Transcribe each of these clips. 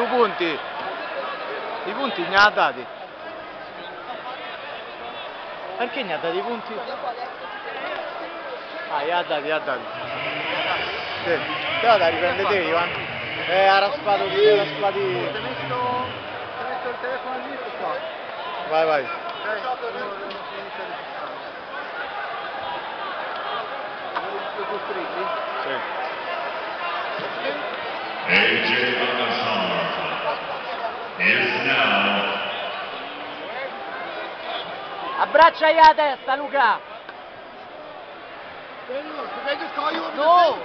due punti. I punti ne ha dati. Perché ne ha dati i punti? Ah, gli ha dati, gli ha dati. Sì. Te la riprende te, Ivan. Eh, ha raspato di ha raspato Ti di... metto, il telefono lì e qua. Vai, vai. Ok, Abbracciagli la testa, Luca! No.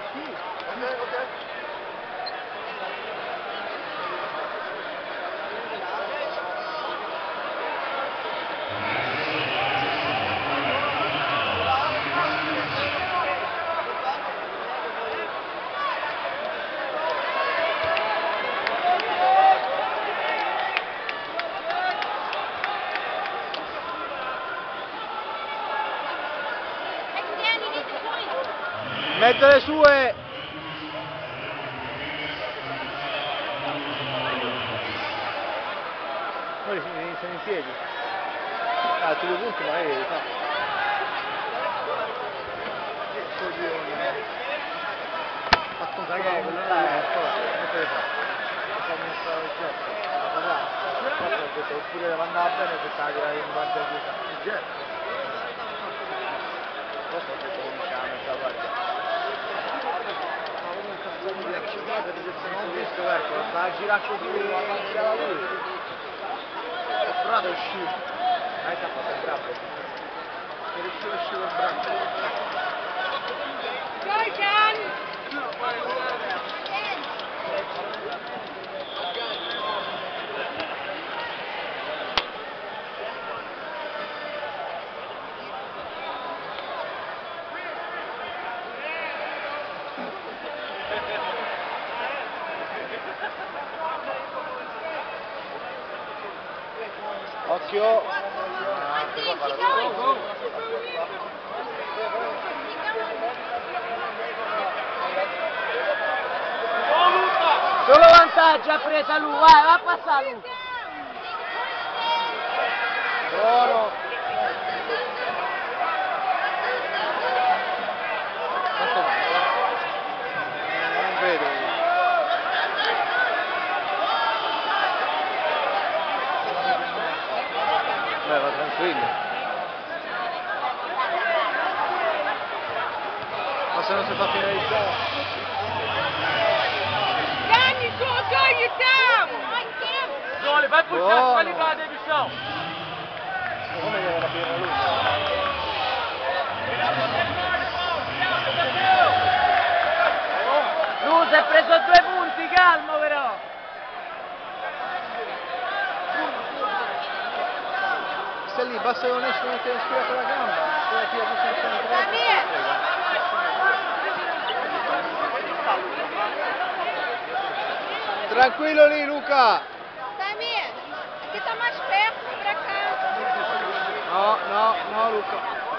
Mezzo le sue. Poi iniziano in piedi. Ah, tu due punti magari devi. Fatto un cavolo, quello là è forte, che te ne fa? Il gioco. Guarda, guarda, ho detto, oppure quando andava bene che era in guardia chiusa. Il Non ho visto, ecco, stava a girare così e girava lui. Ho provato a uscire. Ma il braccio. Occhio. Solo vantaggio ha presa lui, vai, va a passare lui! Beh, va tranquillo. Ma se non si fa finalizzare. Danny, go, go, you down! Vai Buono. qualità di visione! Come Che non esce non ti respira con la gamba. Se la tira più sempre Tranquillo lì Luca! Samir, aqui tá mais perto, pra cá. No, no, no Luca.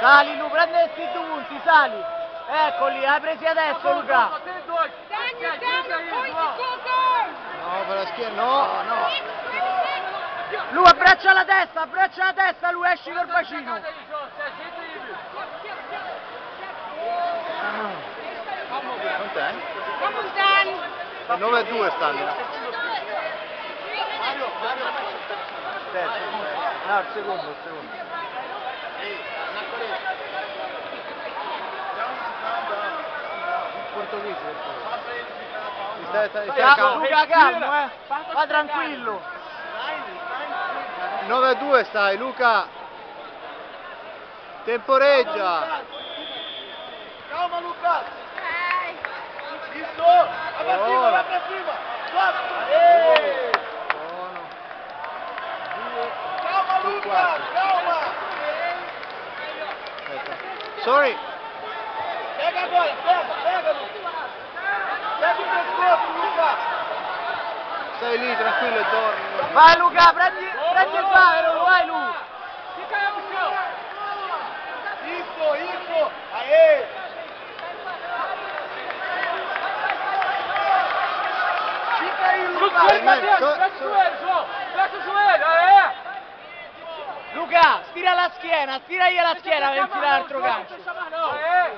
Sali, Lu, prende questi due punti, sali! Eccoli, hai presi adesso, Luca! No, per la schiena, no, no. Lu, abbraccia la testa, abbraccia la testa, lui esci col bacino! Quant'è? Dan! 9 a 2 stanno. Terzo. No, il secondo, il secondo. Luca, calmo, eh! Va tranquillo! 9 a 2 stai, Luca. Temporeggia. Calma, Lucas! Ai, Isso! Vai pra cima, vai pra cima! Quatro! Buono. Calma, Lucas! Calma! Sorry. Pega agora, pega, pega, Luca. Pega o pescoço, Luca. Stai lì tranquillo e dormi. Vai Luca, prendi, prendi il Faverolo, vai Lu. Fica aí no chão. Isso, isso. Aê. Fica aí, Chuta o Luca. joelho pra Vai, dentro. vai, Fecha o vai. joelho, João. Fecha o joelho. Aê. Stira la schiena, stiragli la schiena per infilare l'altro gancio. Aê.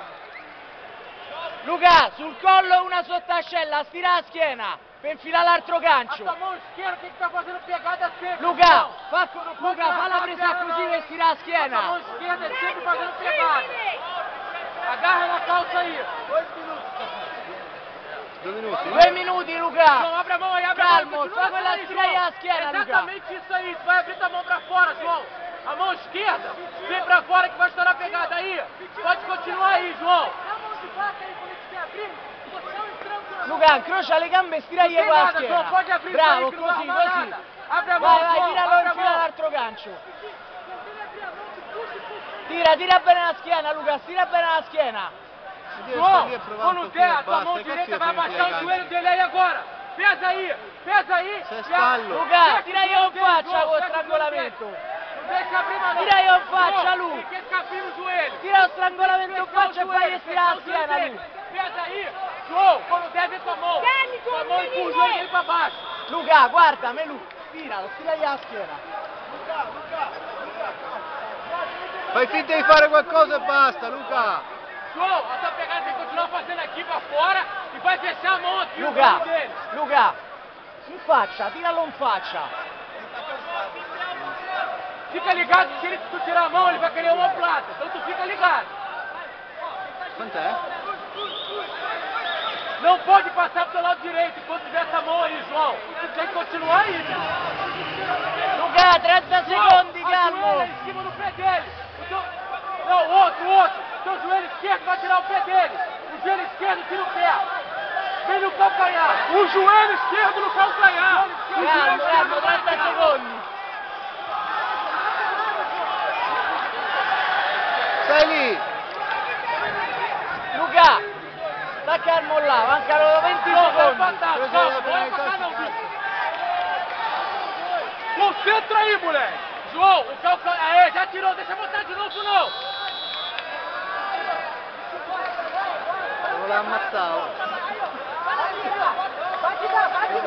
Luca, sul collo una sottascella, stira la schiena per infilare l'altro A gancio. mão esquerda. Luca, fa, Luca, fa la presa così per stirare la A mão schiena. esquerda. Agarra na calça aí. Due minuti? Due minuti Luca. João, abre a mão aí, abre a Calmo, mão. Continua fa quella assim, stiraglia João. la schiena, Luca. Exatamente isso aí. Tu vai abrir tua mão pra fora, João. A mão esquerda, vem pra fora que vai estourar a pegada aí. Pode continuar aí, João. Luca, incrocia le gambe e stiragli Não tem con la nada, João. Pode schiena. abrir Bravo, isso aí que não vai così, arrumar così. nada. Abre a mão, Vai, vai, João. tiralo Abre in a fila mão. l'altro gancio. Tira, tira bene la schiena Luca, tira bene la schiena. Dio, João, stai lì a provare quando un der, pochino a e tua basta. mão Che cazzo direita io vai devo abaixar o fare? joelho dele aí agora. Pesa aí, pesa aí. Sei E a- spallo. Luca, Fecha tira o io in joelho dele, faccia João, con fecha o joelho strangolamento. Tira io in faccia, João, Lu. Tem que escapir no joelho. Tira lo strangolamento in faccia e fai stirare la fechar o joelho schiena dele. Lu. Pesa aí. João, quando der, vem tua mão. Dani, Tua João, mão empurra o menino. joelho dele pra baixo. Luca, guardami Lu, tiralo, stiragli la schiena. Fai finta di fare qualcosa e basta, Luca. João, a tua pegada continuar fazendo aqui pra fora e vai fechar a mão aqui. Luca, dele. Luca, in faccia, tiralo in faccia. Fica ligado que se ele tu tirar a mão, ele vai querer uma plata. Então tu fica ligado. Quant'è? Não pode passar pro teu lado direito enquanto tiver essa mão aí, João. Tu tem que continuar aí. Luca, 30 secondi, João, calmo. ajoelha em cima do pé dele. O teu... Não, o outro, o outro. Teu joelho esquerdo vai tirar o pé dele. O joelho esquerdo tira o pé. Vem no calcanhar. O joelho esquerdo no calcanhar. O joelho esquerdo calmo, no 30 calcanhar. Secondi. Stai lì. Luca, sta calmo là, mancano 20 Não, vai secondi. empatar. Presa Calma, da não vai pra cá penalità, não, si bicho. Concentra aí, moleque. João, o calcanhar... Aê, já tirou. Deixa eu botar de novo, não. Non l'ha ammazzato.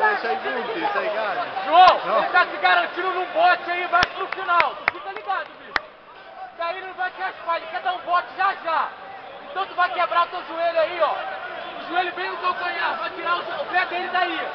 Hai sei punti, sei calmo. João, Não. ele tá se garantindo num bote aí, vai pro final. Ele não vai te ele quer dar um bote já já. Então tu vai quebrar o teu joelho aí, ó. O joelho bem no calcanhar, vai tirar o pé dele daí.